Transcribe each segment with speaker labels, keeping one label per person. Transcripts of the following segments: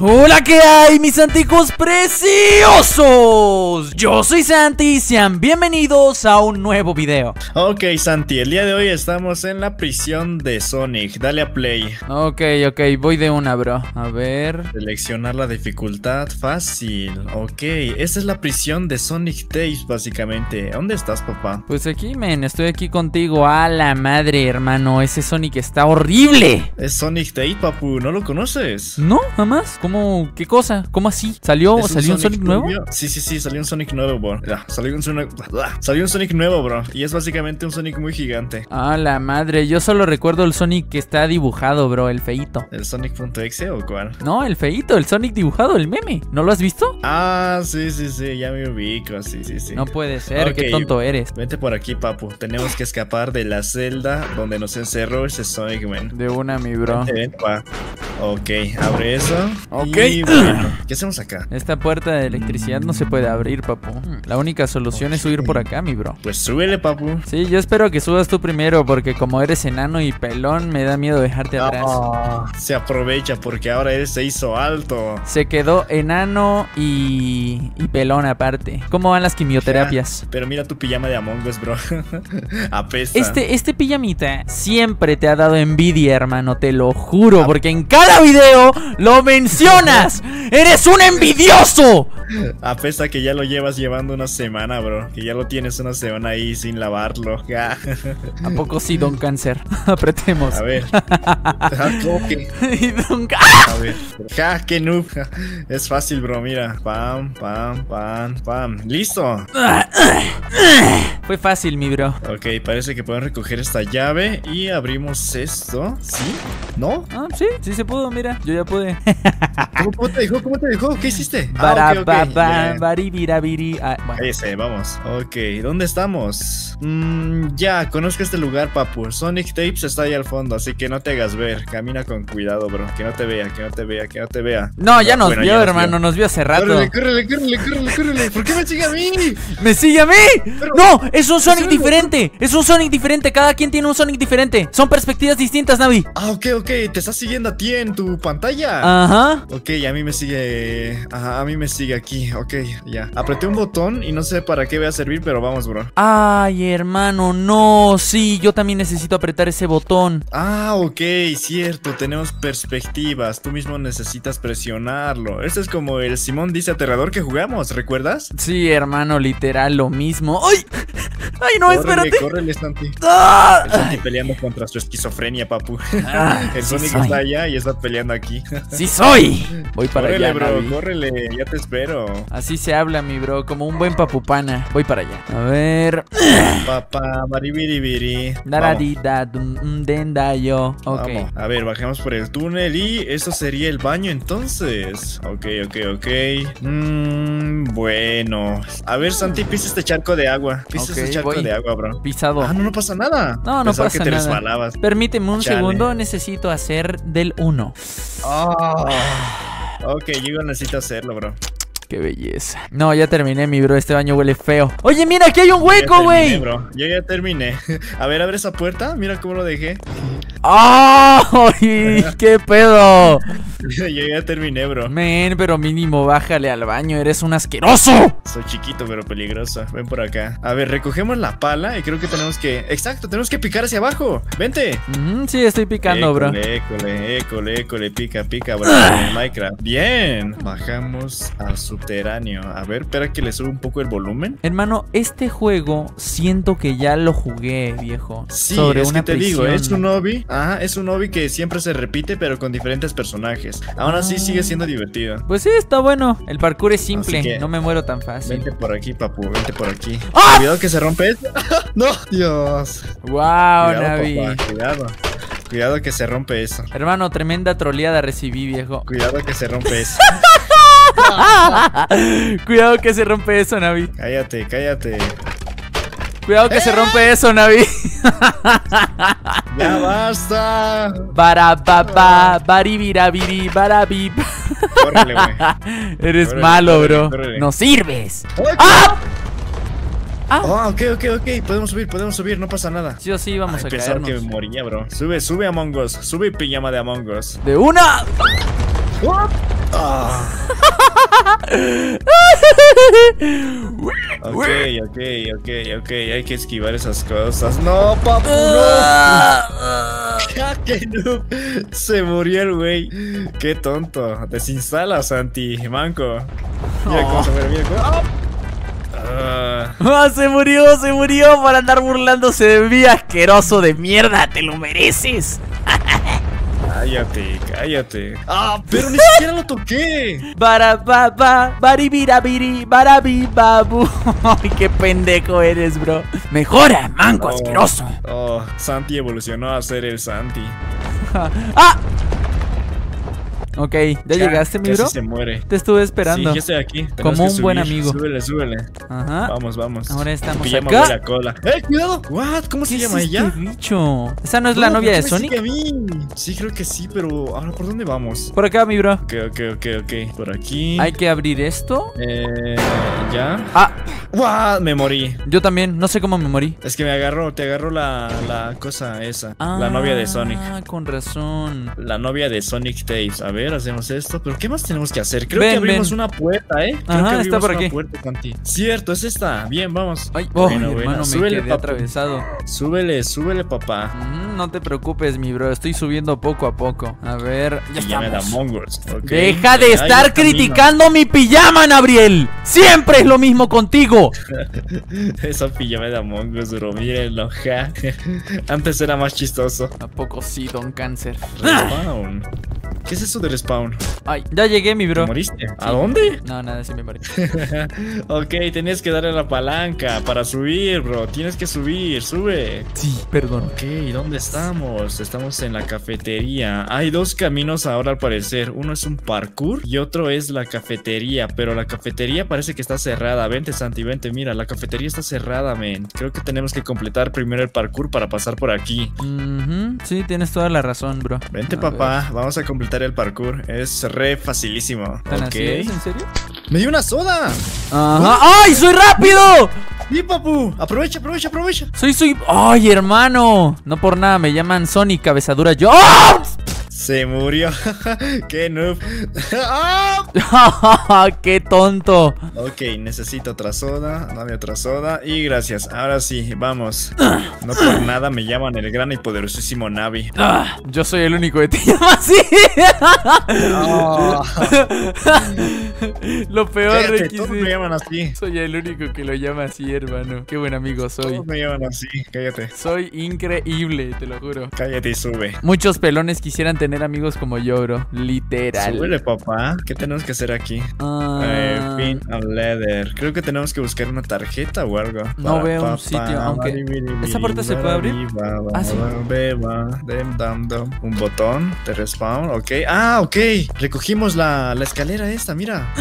Speaker 1: Hola, ¿qué hay, mis santicos preciosos? Yo soy Santi y sean bienvenidos a un nuevo video.
Speaker 2: Ok, Santi, el día de hoy estamos en la prisión de Sonic. Dale a play.
Speaker 1: Ok, ok, voy de una, bro. A ver.
Speaker 2: Seleccionar la dificultad fácil. Ok, esta es la prisión de Sonic Tails, básicamente. ¿Dónde estás, papá?
Speaker 1: Pues aquí, men, estoy aquí contigo. A la madre, hermano. Ese Sonic está horrible.
Speaker 2: Es Sonic Tails, papu. ¿No lo conoces?
Speaker 1: No, jamás. ¿Cómo? ¿Qué cosa? ¿Cómo así? ¿Salió,
Speaker 2: ¿Es
Speaker 1: ¿salió un Sonic, nuevo?
Speaker 2: Sí, sí, sí, salió un Sonic nuevo, bro. Ya, salió un Sonic. Salió un Sonic nuevo, bro. Y es básicamente un Sonic muy gigante.
Speaker 1: A la madre. Yo solo recuerdo el Sonic que está dibujado, bro. El feito.
Speaker 2: ¿El Sonic.exe o cuál?
Speaker 1: No, el feito, el Sonic dibujado, el meme. ¿No lo has visto?
Speaker 2: Ah, sí, sí, sí. Ya me ubico. Sí, sí, sí.
Speaker 1: No puede ser. Qué tonto eres.
Speaker 2: Vente por aquí, papu. Tenemos que escapar de la celda donde nos encerró ese Sonic Man.
Speaker 1: De una, mi bro.
Speaker 2: Vente, ven, pa. Ok, abre eso.
Speaker 1: Ok.
Speaker 2: Y bueno, ¿qué hacemos acá?
Speaker 1: Esta puerta de electricidad no se puede abrir, papu. La única solución es subir por acá, mi bro.
Speaker 2: Pues súbele, papu.
Speaker 1: Sí, yo espero que subas tú primero, porque como eres enano y pelón, me da miedo dejarte atrás.
Speaker 2: Se aprovecha porque ahora él se hizo alto.
Speaker 1: Se quedó enano y, y pelón aparte. ¿Cómo van las quimioterapias?
Speaker 2: Pero mira tu pijama de Among Us, bro. Apesta.
Speaker 1: Este, este pijamita siempre te ha dado envidia, hermano, te lo juro, porque en cada video lo mencionas. ¡Eres un envidioso!
Speaker 2: Apesta que ya lo llevas llevando una semana, bro. Que ya lo tienes una semana ahí sin lavarlo.
Speaker 1: ¿A poco sí, Don Cáncer? Apretemos.
Speaker 2: A ver. Ah.
Speaker 1: Y Don
Speaker 2: A ver. Ja, qué noob. Es fácil, bro. Mira. Pam, pam, pam, pam. Listo.
Speaker 1: Fue fácil, mi bro.
Speaker 2: Ok, parece que podemos recoger esta llave y abrimos esto. ¿Sí? ¿No?
Speaker 1: Ah, sí, sí se pudo, mira. Yo ya pude.
Speaker 2: ¿Cómo, cómo te dejó? ¿Cómo te dejó? ¿Qué hiciste?
Speaker 1: Bara,
Speaker 2: Ah, ok, ok,
Speaker 1: ba, ba,
Speaker 2: ya.
Speaker 1: baribirabiri. Ah, bueno.
Speaker 2: Ese, vamos. Ok, ¿dónde estamos? Mm, ya, conozco este lugar, papu. Sonic Tapes está ahí al fondo, así que no te hagas ver. Camina con cuidado, bro. Que no te vea, que no te vea, que no te vea.
Speaker 1: No, ya nos
Speaker 2: Bueno,
Speaker 1: vio,
Speaker 2: ya nos
Speaker 1: hermano,
Speaker 2: vio.
Speaker 1: nos vio hace rato.
Speaker 2: Córrele, córrele, córrele, córrele, córrele. ¿Por qué me sigue a mí?
Speaker 1: ¡Me sigue a mí!
Speaker 2: Pero-
Speaker 1: ¡No! ¡Es un Sonic diferente! ¡Es un Sonic diferente! Cada quien tiene un Sonic diferente. Son perspectivas distintas, Navi.
Speaker 2: Ah, ok, ok. Te está siguiendo a ti en tu pantalla.
Speaker 1: Ajá.
Speaker 2: Ok, a mí me sigue. Ajá, a mí me sigue aquí. Ok, ya. Apreté un botón y no sé para qué voy a servir, pero vamos, bro.
Speaker 1: Ay, hermano, no. Sí, yo también necesito apretar ese botón.
Speaker 2: Ah, ok, cierto, tenemos perspectivas. Tú mismo necesitas presionarlo. Este es como el Simón dice aterrador que jugamos, ¿recuerdas?
Speaker 1: Sí, hermano, literal, lo mismo. ¡Ay! ¡Ay, no,
Speaker 2: córrele,
Speaker 1: espérate!
Speaker 2: córrele, Santi.
Speaker 1: ¡Ah!
Speaker 2: El Santi peleando contra su esquizofrenia, papu.
Speaker 1: Ah,
Speaker 2: el
Speaker 1: sí
Speaker 2: Sonic
Speaker 1: soy.
Speaker 2: está allá y está peleando aquí.
Speaker 1: ¡Sí soy! Voy para
Speaker 2: córrele,
Speaker 1: allá,
Speaker 2: bro,
Speaker 1: Navi.
Speaker 2: córrele, ya te espero.
Speaker 1: Así se habla, mi bro, como un buen papupana. Voy para allá. A ver.
Speaker 2: Papá, baribiribiri.
Speaker 1: Um, denda, yo. Ok.
Speaker 2: vamos. A ver, bajemos por el túnel y eso sería el baño entonces. Ok, ok, ok. Mmm, bueno. A ver, Santi, pisa este charco de agua. Pisa
Speaker 1: Ok,
Speaker 2: este charco
Speaker 1: voy.
Speaker 2: de agua, bro.
Speaker 1: Pisado.
Speaker 2: Ah, no, no pasa nada.
Speaker 1: No, no
Speaker 2: Pensaba
Speaker 1: pasa
Speaker 2: que te
Speaker 1: nada.
Speaker 2: resbalabas.
Speaker 1: Permíteme un
Speaker 2: Chale.
Speaker 1: segundo, necesito hacer del 1.
Speaker 2: Ah. Ok, yo necesito hacerlo, bro.
Speaker 1: Qué belleza. No, ya terminé, mi bro. Este baño huele feo. Oye, mira, aquí hay un hueco, güey.
Speaker 2: bro. Yo ya terminé. A ver, abre esa puerta. Mira cómo lo dejé.
Speaker 1: ¡Ay! ¡Qué pedo!
Speaker 2: yo ya terminé, bro.
Speaker 1: Men, pero mínimo bájale al baño. Eres un asqueroso.
Speaker 2: Soy chiquito, pero peligroso. Ven por acá. A ver, recogemos la pala y creo que tenemos que. Exacto, tenemos que picar hacia abajo. Vente.
Speaker 1: Mm, sí, estoy picando, bro.
Speaker 2: École, école, école, école, pica, pica, bro. Minecraft. Bien. Bajamos al subterráneo. A ver, espera que le suba un poco el volumen.
Speaker 1: Hermano, este juego siento que ya lo jugué, viejo.
Speaker 2: Sí,
Speaker 1: sobre
Speaker 2: es
Speaker 1: una
Speaker 2: que te digo, es un hobby. Ajá, es un hobby que siempre se repite, pero con diferentes personajes. Aún así
Speaker 1: Ah.
Speaker 2: sigue siendo divertido.
Speaker 1: Pues sí, está bueno. El parkour es simple. No me muero tan fácil.
Speaker 2: Vente por aquí, papu, vente por aquí.
Speaker 1: ¡Ah!
Speaker 2: Cuidado que se rompe esto. no, Dios.
Speaker 1: Wow,
Speaker 2: Cuidado,
Speaker 1: Navi.
Speaker 2: papá, cuidado. Cuidado que se rompe eso.
Speaker 1: Hermano, tremenda troleada recibí, viejo.
Speaker 2: Cuidado que se rompe eso.
Speaker 1: Cuidado que se rompe eso, Navi.
Speaker 2: cállate, cállate.
Speaker 1: Cuidado que se rompe eso, Navi.
Speaker 2: Ya basta.
Speaker 1: Barababa, baribirabiri, barabib.
Speaker 2: Córrele, güey.
Speaker 1: Eres
Speaker 2: Córrele,
Speaker 1: malo,
Speaker 2: córrele,
Speaker 1: bro.
Speaker 2: córrele.
Speaker 1: No sirves.
Speaker 2: ¡Ah!
Speaker 1: Ah.
Speaker 2: Oh, ok, ok, ok. Podemos subir, podemos subir, no pasa nada.
Speaker 1: Sí o sí, vamos
Speaker 2: Ay,
Speaker 1: a
Speaker 2: pensaba que me moría, bro. Sube, sube Among Us. Sube pijama de Among Us.
Speaker 1: De una.
Speaker 2: ¡Oh! Ok, ok, ok, ok. Hay que esquivar esas cosas. No, papu, no. Se murió el güey. Qué tonto. Desinstala, Santi. Manco. Mira
Speaker 1: No.
Speaker 2: cómo se muere. Mira cómo. ¡Ah! Ah.
Speaker 1: ah, se murió, se murió por andar burlándose de mí, asqueroso de mierda, te lo mereces.
Speaker 2: cállate, cállate. ¡Ah! Pero ni siquiera lo toqué.
Speaker 1: Bara ba ba baribirabiri barabi babu. Ay, qué pendejo eres, bro. Mejora, manco
Speaker 2: Oh.
Speaker 1: asqueroso.
Speaker 2: Oh, Santi evolucionó a ser el Santi.
Speaker 1: ¡Ah! Ok, ¿ya llegaste, mi bro?
Speaker 2: se muere.
Speaker 1: Te estuve esperando.
Speaker 2: Sí, ya estoy aquí. Tenemos
Speaker 1: Como un buen amigo.
Speaker 2: Súbele, súbele.
Speaker 1: Ajá.
Speaker 2: Vamos, vamos.
Speaker 1: Ahora estamos acá.
Speaker 2: huele a cola. ¡Eh, cuidado! ¿What? ¿Cómo se
Speaker 1: ¿Qué
Speaker 2: llama
Speaker 1: es
Speaker 2: ella?
Speaker 1: este bicho? ¿Esa no es la
Speaker 2: No,
Speaker 1: novia
Speaker 2: ¿por
Speaker 1: de Sonic?
Speaker 2: sigue a mí? Sí, creo que sí, pero ahora ¿por dónde vamos?
Speaker 1: Por acá, mi bro.
Speaker 2: Ok, ok, ok, ok. Por aquí.
Speaker 1: Hay que abrir esto.
Speaker 2: Eh, ya.
Speaker 1: Ah,
Speaker 2: ¡Guau! Me morí.
Speaker 1: yo también. No sé cómo me morí.
Speaker 2: Es que me agarró, te agarró la, la cosa esa. la novia de Sonic.
Speaker 1: Ah, con razón.
Speaker 2: La novia de Sonic Tapes. A ver, hacemos esto. ¿Pero qué más tenemos que hacer? Creo
Speaker 1: Ven,
Speaker 2: que abrimos
Speaker 1: ven.
Speaker 2: una puerta, ¿eh? Creo
Speaker 1: Ajá,
Speaker 2: que
Speaker 1: está por aquí.
Speaker 2: puerta, Santi. Cierto, es esta. Bien, vamos.
Speaker 1: Ay, oh,
Speaker 2: Bueno, bueno.
Speaker 1: hermano, me
Speaker 2: Súbele,
Speaker 1: quedé
Speaker 2: papu.
Speaker 1: atravesado.
Speaker 2: Súbele, súbele, papá.
Speaker 1: Mm, no te preocupes, mi bro. Estoy subiendo poco a poco. A ver, ya
Speaker 2: ya me da
Speaker 1: estamos.
Speaker 2: mongers. ok.
Speaker 1: Deja de estar criticando mi pijama, Gabriel. Siempre es lo mismo contigo.
Speaker 2: Esa pijama de Among Us, bro. Mírenlo, ja. Antes era más chistoso.
Speaker 1: ¿A poco sí, don Cáncer?
Speaker 2: Respawn. ¿Qué es eso de respawn?
Speaker 1: Ay, ya llegué, mi
Speaker 2: ¿Te
Speaker 1: bro.
Speaker 2: moriste? ¿A dónde?
Speaker 1: No, nada, sí me morí.
Speaker 2: ok, tenías que darle la palanca para subir, bro. Tienes que subir, sube.
Speaker 1: Sí, perdón.
Speaker 2: Ok, ¿dónde estamos? Estamos en la cafetería. Hay dos caminos ahora al parecer. Uno es un parkour y otro es la cafetería. Pero la cafetería parece que está cerrada. Vente, Santi, vente. Mira, la cafetería está cerrada, men. Creo que tenemos que completar primero el parkour para pasar por aquí.
Speaker 1: Ujú, Sí, tienes toda la razón, bro.
Speaker 2: Vente,
Speaker 1: A
Speaker 2: papá. Vamos a completar el parkour. Es re facilísimo.
Speaker 1: ¿Tan
Speaker 2: ok.
Speaker 1: así es? ¿En serio?
Speaker 2: ¡Me dio una soda!
Speaker 1: Ajá. ¡Ay, soy rápido!
Speaker 2: ¡Sí, papu! Aprovecha, aprovecha, aprovecha.
Speaker 1: Soy, soy. ¡Ay, hermano! No por nada, me llaman Sonic Cabezadura yo. ¡Ah!
Speaker 2: Se murió. ¡Qué noob! ¡Ah!
Speaker 1: ¡Qué tonto!
Speaker 2: Ok, necesito otra soda, dame otra soda y gracias. Ahora sí, vamos. No por nada me llaman el gran y poderosísimo Navi.
Speaker 1: Ah, yo soy el único que te llama así. Lo peor
Speaker 2: cállate,
Speaker 1: Rex,
Speaker 2: todos
Speaker 1: sí.
Speaker 2: me llaman así.
Speaker 1: Soy el único que lo llama así, hermano. Qué buen amigo soy.
Speaker 2: Todos me llaman así. Cállate.
Speaker 1: Soy increíble, te lo juro.
Speaker 2: Cállate y sube.
Speaker 1: Muchos pelones quisieran tener amigos como yo, bro. Literal.
Speaker 2: Súbele, papá. ¿Qué tenemos que hacer aquí?
Speaker 1: Ah,
Speaker 2: Eh, fin and leather. Creo que tenemos que buscar una tarjeta o algo.
Speaker 1: No veo un
Speaker 2: papá,
Speaker 1: sitio, aunque-
Speaker 2: baribiribiri,
Speaker 1: ¿Esa puerta se puede abrir? Ah, sí.
Speaker 2: beba, dem, dam, dam. Un botón de respawn, ok. Ah, ok. Recogimos la, la escalera esta, mira.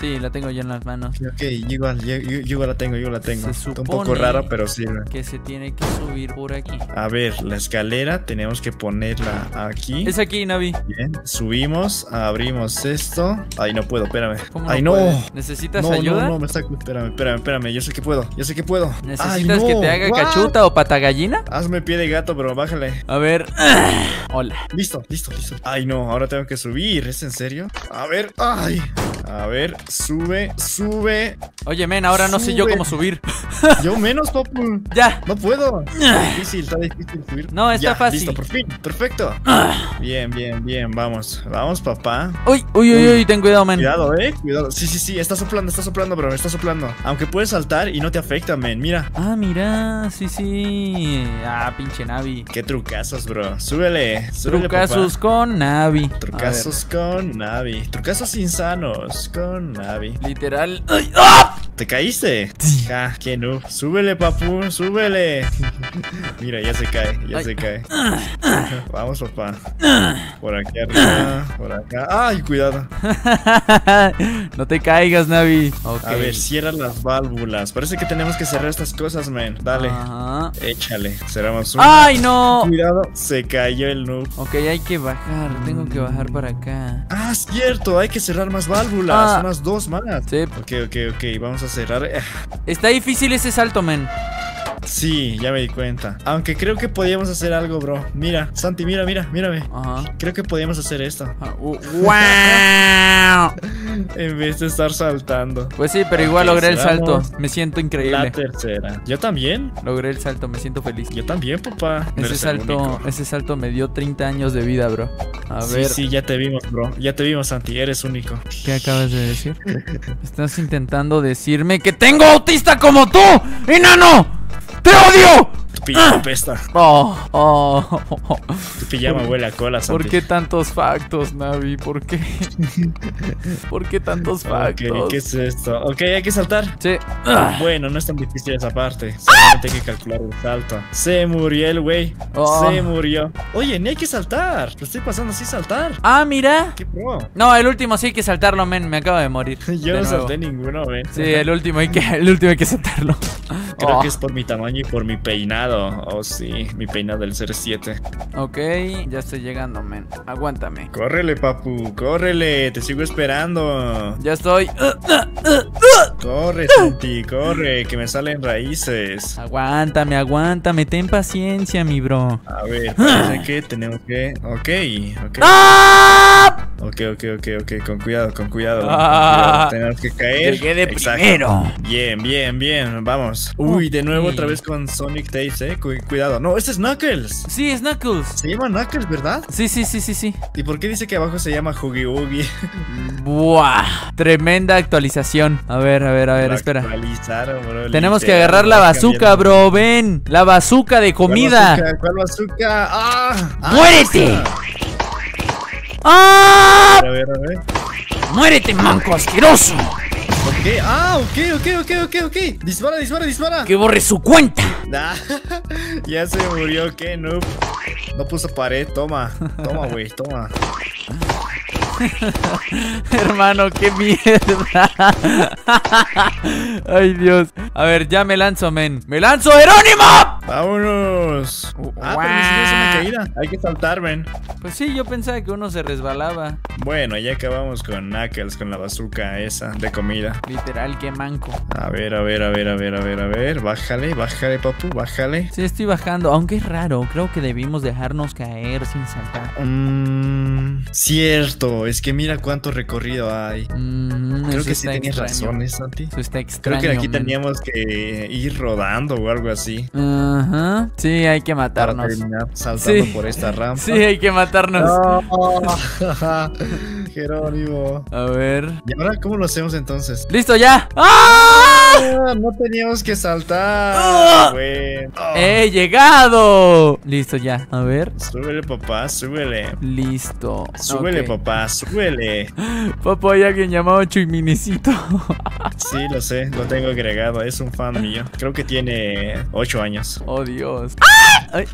Speaker 1: Sí, la tengo yo en las manos.
Speaker 2: Ok, igual, yo, yo- la tengo, yo la tengo. Está un poco rara, pero sirve.
Speaker 1: Que se tiene que subir por aquí.
Speaker 2: A ver, la escalera tenemos que ponerla aquí.
Speaker 1: Es aquí, Navi.
Speaker 2: Bien, subimos, abrimos esto. Ay, no puedo, espérame.
Speaker 1: ¿Cómo
Speaker 2: Ay, no
Speaker 1: puedes? ¿Necesitas
Speaker 2: No,
Speaker 1: ayuda?
Speaker 2: no, no, me está. Espérame, espérame, espérame. Yo sé que puedo, yo sé que puedo.
Speaker 1: ¿Necesitas
Speaker 2: Ay,
Speaker 1: que te haga
Speaker 2: What?
Speaker 1: cachuta o patagallina?
Speaker 2: Hazme pie de gato, bro, bájale.
Speaker 1: A ver. Hola.
Speaker 2: Listo, listo, listo. Ay, no, ahora tengo que subir. ¿Es en serio? A ver, ay. A ver, sube, sube.
Speaker 1: Oye, men, ahora no sé yo cómo subir.
Speaker 2: Yo menos, papu.
Speaker 1: ya.
Speaker 2: No puedo. Está difícil, está difícil subir.
Speaker 1: No, está
Speaker 2: Ya,
Speaker 1: fácil.
Speaker 2: Listo, por fin. Perfecto. Bien, bien, bien. Vamos. Vamos, papá.
Speaker 1: Uy, uy, uy, uy, ten cuidado, men.
Speaker 2: Cuidado, eh. Cuidado. Sí, sí, sí. Está soplando, está soplando, bro. Está soplando. Aunque puedes saltar y no te afecta, men. Mira.
Speaker 1: Ah, mira, sí, sí. Ah, pinche Navi.
Speaker 2: Qué trucazos, bro. Súbele. Súbele,
Speaker 1: Trucazos
Speaker 2: papá.
Speaker 1: con Navi.
Speaker 2: Trucazos con Navi. Trucazos insanos con Navi.
Speaker 1: Literal. ¡Ay! ¡Ah!
Speaker 2: ¿Te caíste? Ja, qué no. Súbele, papu, súbele. Mira, ya se cae, ya
Speaker 1: Ay.
Speaker 2: se cae. Vamos, papá. Por aquí arriba, por acá. ¡Ay, cuidado!
Speaker 1: no te caigas, Navi.
Speaker 2: A ver, cierra las válvulas. Parece que tenemos que cerrar estas cosas, man. Dale,
Speaker 1: Ajá.
Speaker 2: échale. Cerramos una.
Speaker 1: ¡Ay, no!
Speaker 2: Cuidado, se cayó el noob.
Speaker 1: Ok, hay que bajar. Tengo que bajar para acá.
Speaker 2: Ah, cierto, hay que cerrar más válvulas.
Speaker 1: Ah.
Speaker 2: Unas dos más.
Speaker 1: Sí.
Speaker 2: Ok, ok, ok, vamos a cerrar.
Speaker 1: Está difícil ese salto, men.
Speaker 2: Sí, ya me di cuenta. Aunque creo que podíamos hacer algo, bro. Mira, Santi, mira, mira, mírame.
Speaker 1: Ajá.
Speaker 2: Creo que podíamos hacer esto.
Speaker 1: Ah, ¡Wow!
Speaker 2: En vez de estar saltando.
Speaker 1: Pues sí, pero igual logré el salto. Me siento
Speaker 2: La
Speaker 1: increíble.
Speaker 2: tercera. Yo también.
Speaker 1: Logré el salto, me siento feliz.
Speaker 2: Yo también, papá. No
Speaker 1: Ese salto,
Speaker 2: único.
Speaker 1: ese salto me dio 30 años de vida, bro. A
Speaker 2: Sí,
Speaker 1: ver,
Speaker 2: sí, ya te vimos, bro. Ya te vimos, Santi. Eres único.
Speaker 1: ¿qué acabas de decir? Estás intentando decirme que tengo autista como tú, enano. ¡Te odio!
Speaker 2: Tu pijama pesta.
Speaker 1: Oh, oh, oh.
Speaker 2: Tu pijama huele a cola, Santi.
Speaker 1: ¿Por qué tantos factos, Navi? ¿Por qué? ¿Por qué tantos factos?
Speaker 2: Ok, ¿qué es esto? Ok, hay que saltar.
Speaker 1: Sí. Ah.
Speaker 2: Bueno, no es tan difícil esa parte. Solamente hay que calcular el salto. Se murió el güey.
Speaker 1: Oh.
Speaker 2: Se murió. Oye, ni hay que saltar. Lo estoy pasando sin saltar.
Speaker 1: Ah, mira.
Speaker 2: ¿Qué pro?
Speaker 1: No, el último sí hay que saltarlo, men. Me acabo de morir.
Speaker 2: Yo
Speaker 1: De
Speaker 2: no
Speaker 1: nuevo.
Speaker 2: salté ninguno, ven.
Speaker 1: Sí, el último hay que, el último hay que saltarlo.
Speaker 2: Creo
Speaker 1: Oh,
Speaker 2: que es por mi tamaño y por mi peinado. Oh, sí, mi peinado del 07.
Speaker 1: Ok, ya estoy llegando, men. Aguántame.
Speaker 2: Córrele, papu, córrele. Te sigo esperando.
Speaker 1: Ya estoy.
Speaker 2: Corre, Santi, corre, que me salen raíces.
Speaker 1: Aguántame, aguántame. Ten paciencia, mi bro.
Speaker 2: A ver, parece que tenemos que. Ok, ok.
Speaker 1: ¡Ah!
Speaker 2: Ok, ok, ok, ok. Con cuidado, con cuidado. con
Speaker 1: Ah.
Speaker 2: cuidado, Tenemos que caer.
Speaker 1: Llegué de
Speaker 2: Exacto.
Speaker 1: primero.
Speaker 2: Bien, bien, bien. Vamos. Uy, de nuevo otra vez con Sonic Eh. Cu- cuidado. No, este es Knuckles.
Speaker 1: Sí, es Knuckles.
Speaker 2: Se llama Knuckles, ¿verdad?
Speaker 1: Sí, sí, sí, sí, sí.
Speaker 2: ¿Y por qué dice que abajo se llama Huggy Wuggy?
Speaker 1: Buah. Tremenda actualización. A ver, a ver, a ver,
Speaker 2: Lo
Speaker 1: espera.
Speaker 2: bro,
Speaker 1: Tenemos que agarrar la bazooka, bro. Ven. La bazooka de
Speaker 2: ¿Cuál
Speaker 1: comida.
Speaker 2: bazooka? ¿Cuál bazooka? ¡Ah! ¡Ah!
Speaker 1: ¡Muérete! ¡Ah!
Speaker 2: A ver, a ver.
Speaker 1: ¡Muérete, manco asqueroso!
Speaker 2: Ok, ah, ok, ok, ok, ok, ok. Dispara, dispara, dispara.
Speaker 1: ¡Que borre su cuenta!
Speaker 2: Ah, ya se murió, ¿qué? No, no puso pared, toma, toma, güey, toma.
Speaker 1: Hermano, qué mierda. Ay, Dios. A ver, ya me lanzo, men. ¡Me lanzo, Jerónimo!
Speaker 2: Vámonos.
Speaker 1: Uh,
Speaker 2: Ah, pero siquiera es una caída. Hay que saltar, ven.
Speaker 1: Pues sí, yo pensaba que uno se resbalaba.
Speaker 2: Bueno, ya acabamos con Knuckles, con la bazooka esa de comida.
Speaker 1: Literal, qué manco.
Speaker 2: A ver, a ver, a ver, a ver, a ver, a ver. Bájale, bájale, papu, bájale.
Speaker 1: Sí, estoy bajando, aunque es raro. Creo que debimos dejarnos caer sin saltar.
Speaker 2: Mmm, cierto, es que mira cuánto recorrido hay.
Speaker 1: Mm,
Speaker 2: Creo que sí razón, ¿eh, Santi?
Speaker 1: Eso está
Speaker 2: Creo
Speaker 1: extraño.
Speaker 2: que aquí teníamos que ir rodando o algo así.
Speaker 1: Ajá. Sí, hay que
Speaker 2: Para
Speaker 1: matarnos.
Speaker 2: terminar saltando
Speaker 1: Sí.
Speaker 2: por esta rampa.
Speaker 1: Sí, hay que matarnos.
Speaker 2: No. Jerónimo.
Speaker 1: A ver.
Speaker 2: ¿Y ahora cómo lo hacemos entonces?
Speaker 1: ¡Listo ya! ¡Ah!
Speaker 2: Ah, no teníamos que saltar.
Speaker 1: Ah.
Speaker 2: Bueno.
Speaker 1: ¡He llegado! Listo ya. A ver.
Speaker 2: Súbele, papá, súbele.
Speaker 1: Listo.
Speaker 2: Súbele, papá, súbele.
Speaker 1: Papá, hay alguien llamado Chuiminecito.
Speaker 2: Sí, lo sé, lo tengo agregado. Es un fan mío. Creo que tiene 8 años.
Speaker 1: Oh, Dios.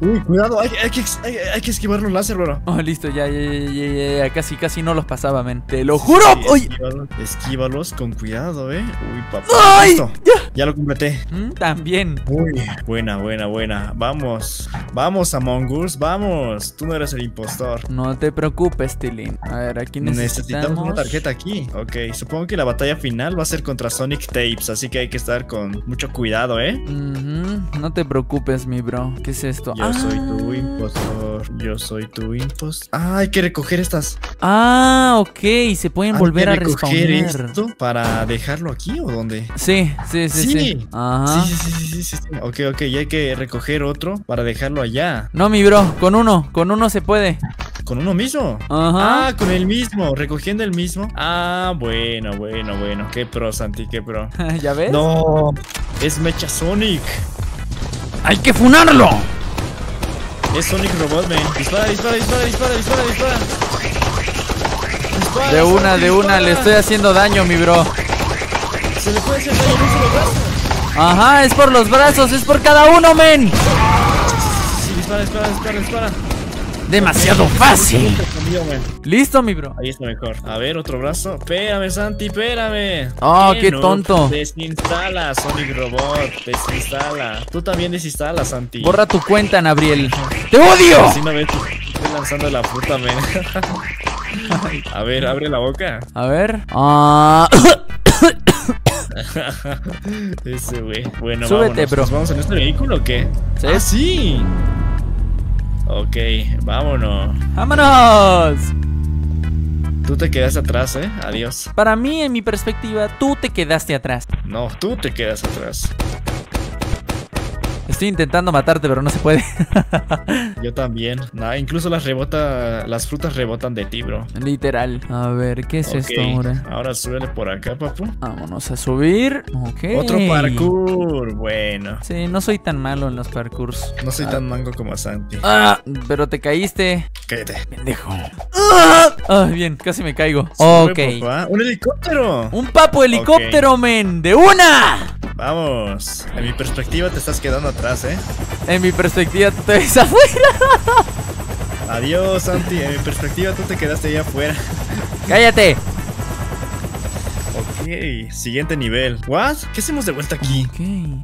Speaker 2: Uy, cuidado, hay, hay que, hay, hay que esquivar los láser, bro.
Speaker 1: Oh, listo, ya, ya, ya, ya, ya, ya. Casi, casi no los pasaba, men. Te lo juro.
Speaker 2: Sí,
Speaker 1: ¡Uy!
Speaker 2: esquívalos, esquívalos con cuidado, eh. Uy, papá.
Speaker 1: ¡Ay!
Speaker 2: Listo.
Speaker 1: Ya.
Speaker 2: Ya lo completé.
Speaker 1: Mm, También.
Speaker 2: Uy, buena, buena, buena. Vamos, vamos, Among Us, vamos. Tú no eres el impostor.
Speaker 1: No te preocupes, Tilín. A ver, aquí necesitamos...
Speaker 2: Necesitamos una tarjeta aquí. Ok, supongo que la batalla final va a ser contra Sonic Tapes, así que hay que estar con mucho cuidado, ¿eh?
Speaker 1: Ujú, No te preocupes, mi bro. ¿Qué es esto?
Speaker 2: Yo soy tu
Speaker 1: Ah.
Speaker 2: impostor, yo soy tu impostor. Ah, hay que recoger estas.
Speaker 1: Ah, ok. Se pueden volver a
Speaker 2: recoger esto para dejarlo aquí o dónde?
Speaker 1: Sí, sí, sí, sí.
Speaker 2: Sí.
Speaker 1: Ajá.
Speaker 2: Sí, sí, sí, sí, sí, sí. Ok, ok, y hay que recoger otro para dejarlo allá.
Speaker 1: No, mi bro, con uno, con uno se puede.
Speaker 2: ¿Con uno mismo?
Speaker 1: Ajá.
Speaker 2: Ah, con el mismo, recogiendo el mismo. Ah, bueno, bueno, bueno. Qué pro, Santi, qué pro.
Speaker 1: ¿Ya ves?
Speaker 2: No, es Mecha Sonic.
Speaker 1: ¡Hay que funarlo!
Speaker 2: Es Sonic Robot, man. Dispara, dispara, dispara, dispara, dispara, dispara.
Speaker 1: De una, de una, le estoy haciendo daño, mi bro.
Speaker 2: Se le puede hacer daño en un solo brazo.
Speaker 1: Ajá, es por los brazos, es por cada uno, men.
Speaker 2: Sí, dispara, dispara, dispara, dispara.
Speaker 1: Demasiado fácil. Listo, mi bro.
Speaker 2: Ahí está mejor. A ver, otro brazo. Espérame, Santi, espérame.
Speaker 1: Oh, qué tonto.
Speaker 2: Desinstala, Sonic Robot. Desinstala. Tú también desinstala, Santi.
Speaker 1: Borra tu cuenta, Nabriel. ¡Te odio!
Speaker 2: Así no ves, estoy lanzando la fruta, men. A ver, abre la boca.
Speaker 1: A ver. Ah.
Speaker 2: Ese güey. Bueno,
Speaker 1: Súbete,
Speaker 2: vámonos.
Speaker 1: bro.
Speaker 2: ¿Nos vamos en este vehículo o qué?
Speaker 1: ¿Sí?
Speaker 2: ¡Ah, sí! Ok, vámonos.
Speaker 1: ¡Vámonos!
Speaker 2: Tú te quedas atrás, ¿eh? Adiós.
Speaker 1: Para mí, en mi perspectiva, tú te quedaste atrás.
Speaker 2: No, tú te quedas atrás.
Speaker 1: Estoy intentando matarte, pero no se puede.
Speaker 2: Yo también. Nah, incluso las rebota, las frutas rebotan de ti, bro.
Speaker 1: Literal. A ver, ¿qué es esto ahora?
Speaker 2: Ahora súbele por acá, papu.
Speaker 1: Vámonos a subir. Ok.
Speaker 2: Otro parkour. Bueno.
Speaker 1: Sí, no soy tan malo en los parkours.
Speaker 2: No soy tan mango como Santi.
Speaker 1: Ah, pero te caíste.
Speaker 2: Cállate.
Speaker 1: Pendejo. Ah, ah, bien, casi me caigo.
Speaker 2: Sube,
Speaker 1: Ok.
Speaker 2: papá. ¡Un helicóptero!
Speaker 1: Un papo helicóptero, men. ¡De una!
Speaker 2: Vamos. En mi perspectiva te estás quedando atrás, ¿eh?
Speaker 1: En mi perspectiva, tú te ves afuera.
Speaker 2: Adiós, Santi. En mi perspectiva tú te quedaste ahí afuera.
Speaker 1: Cállate.
Speaker 2: Ok. Siguiente nivel. ¿What? ¿Qué hacemos de vuelta aquí?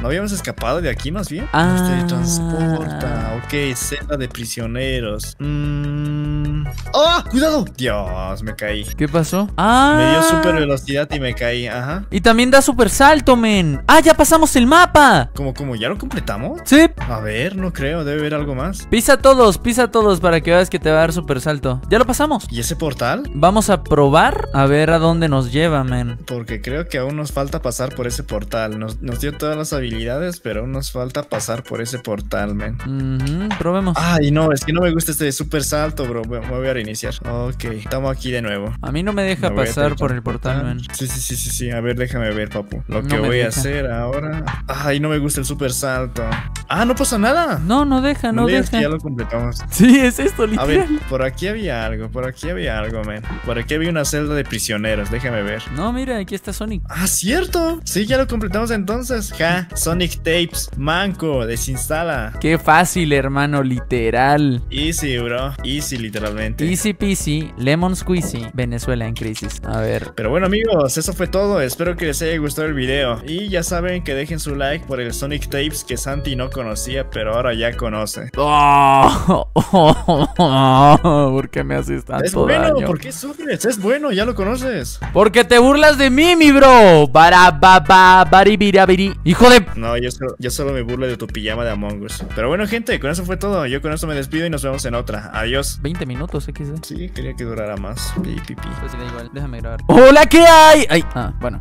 Speaker 2: ¿No habíamos escapado de aquí más bien?
Speaker 1: Ah.
Speaker 2: Este transporta. Ok, celda de prisioneros. Mmm. ¡Ah! ¡Cuidado! Dios, me caí.
Speaker 1: ¿Qué pasó? Ah.
Speaker 2: Me dio super velocidad y me caí. Ajá.
Speaker 1: Y también da super salto, men. Ah, ya pasamos el mapa.
Speaker 2: ¿Cómo, cómo? ¿Ya lo completamos?
Speaker 1: Sí.
Speaker 2: A ver, no creo. Debe haber algo más.
Speaker 1: Pisa todos, pisa todos para que veas que te va a dar super salto. Ya lo pasamos.
Speaker 2: ¿Y ese portal?
Speaker 1: Vamos a probar a ver a dónde nos lleva, men.
Speaker 2: Porque creo que aún nos falta pasar por ese portal. Nos, nos dio todas las habilidades, pero aún nos falta pasar por ese portal, man.
Speaker 1: Ujú, probemos.
Speaker 2: Ay, no, es que no me gusta este super salto, bro. Me voy a reiniciar. Ok, estamos aquí de nuevo.
Speaker 1: A mí no me deja
Speaker 2: Me
Speaker 1: pasar por el portal, men.
Speaker 2: Sí, sí, sí, sí, sí. A ver, déjame ver, papu. Lo
Speaker 1: No
Speaker 2: que voy a hacer ahora. Ay, no me gusta el super salto. Ah, no pasa nada.
Speaker 1: No, no deja, no,
Speaker 2: No digas que
Speaker 1: deja.
Speaker 2: ya lo completamos.
Speaker 1: Sí, es esto,
Speaker 2: A
Speaker 1: literal.
Speaker 2: ver, por aquí había algo, por aquí había algo, man. Por aquí había una celda de prisioneros, déjame ver.
Speaker 1: No, mira, aquí está Sonic.
Speaker 2: Ah, cierto. Sí, ya lo completamos entonces. Ja, Sonic Tapes, Manco, desinstala.
Speaker 1: Qué fácil, hermano, literal.
Speaker 2: Easy, bro. Easy, literalmente.
Speaker 1: Easy peasy, lemon squeezy, Venezuela en crisis. A ver.
Speaker 2: Pero bueno amigos, eso fue todo, espero que les haya gustado el video Y ya saben que dejen su like por el Sonic Tapes que Santi no conocía pero ahora ya conoce
Speaker 1: Oh, ¿Por qué me haces tanto
Speaker 2: Es bueno,
Speaker 1: daño?
Speaker 2: ¿por qué sufres? Es bueno, ya lo conoces
Speaker 1: Porque te burlas de mí, mi bro. Bara, ba, ba, bari, bira, biri. Hijo de.
Speaker 2: No, yo solo, yo solo me burlo de tu pijama de Among Us Pero bueno gente, con eso fue todo, yo con eso me despido y nos vemos en otra Adiós
Speaker 1: 20 minutos, XD.
Speaker 2: Sí, quería que durara más Pi, pi, pi.
Speaker 1: Pues da igual, déjame grabar. ¡Hola, qué hay! Ay, ah, bueno.